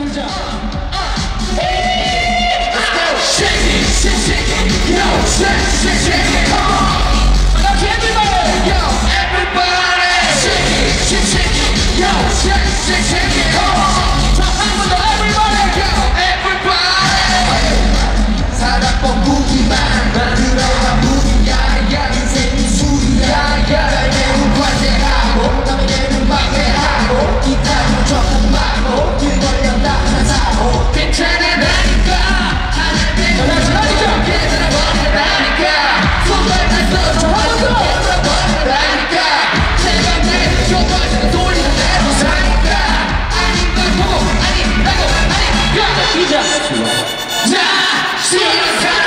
Shake it, shake it, yo, shake it, shake it. 시작! 자, 시작!